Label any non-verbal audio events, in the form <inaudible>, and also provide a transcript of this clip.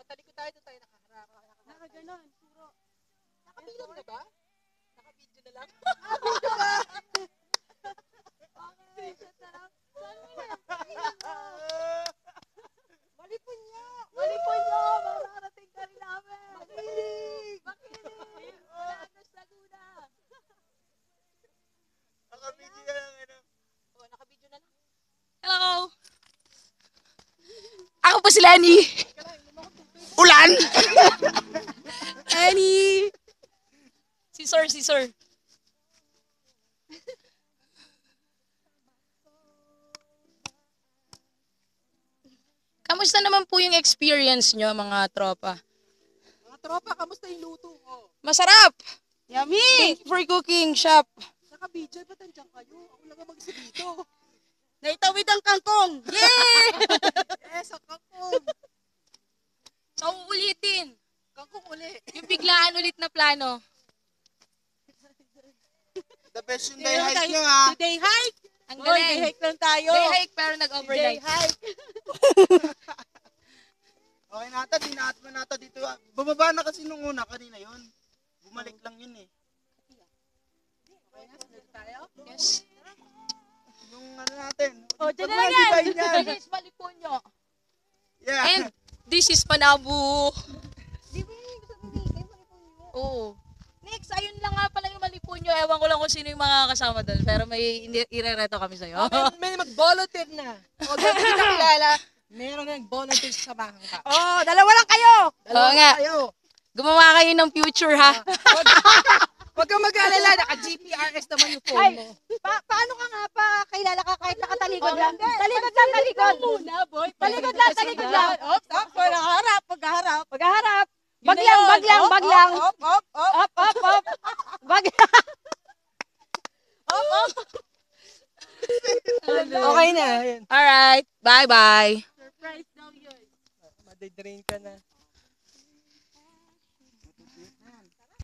Oh, talikod tayo, doon tayo nakaharap. Nakaganon, puro. Nakabilog na ba? Naka-video na lang. Okay, <laughs> sa sarap. Saan mo na? Malipunyo! Malipunyo, mararating ka rin namin. Makinig! Makinig. <laughs> Wala na sa Luna. <laughs> Nakabidyo na lang, ano. Oh, naka-video na lang. Hello! Ako po si Lenny. Ulan! Lenny! Si Sir, si Sir. Kamusta naman po yung experience nyo, mga tropa? Mga tropa, kamusta yung luto mo? Masarap! Yummy! Thank you for cooking, shop. Naka-video, ba't nandiyan kayo? Ako lang ang mag-isa dito. Naitawid ang kangkong. Yay! <laughs> Eh, sa kangkong. Kangkong uli. Yung biglaan ulit na plano. The best yung day hike nyo, ha. Today hike. Ang Oy, day galing. hike lang tayo. Day hike pero Day nag-overnight. hike. <laughs> Okay nata, dinaat mo nata dito. ah. Bumaba na kasi nung una, kanina yon. Bumalik lang yun eh. Okay na, sunod tayo. Yes. Yung ano natin. Oh, dyan na lang yan. divide yan. This is Malipunyo. Yeah. And this is Panabu. Oo. Next, ayun lang nga pala yung Malipunyo. Ewan ko lang kung sino yung mga kasama doon. Pero may irereto kami sa'yo. Oh, may, <laughs> may mag-volunteer na. O, doon hindi ka kilala, meron na nag-volunteer sa samahan ka. Oh, dalawa lang kayo. Dalawa Oo nga. Kayo. Gumawa kayo ng future, ha? Wag, wag kang mag-alala, naka-GPRS naman yung phone Ay, mo. Pa paano ka nga pa kilala ka kahit nakatalikod lang? Talikod lang, talikod. muna, boy. Talikod lang, talikod lang. Oops, oops, pagharap, pagharap. Pagharap. Bag lang, bag lang, Op, bag op, lang. Op, op, op, Up, up, up. Bag op, op. <laughs> Okay na. Alright. Bye-bye. Surprise daw yun. Madidrain ka na.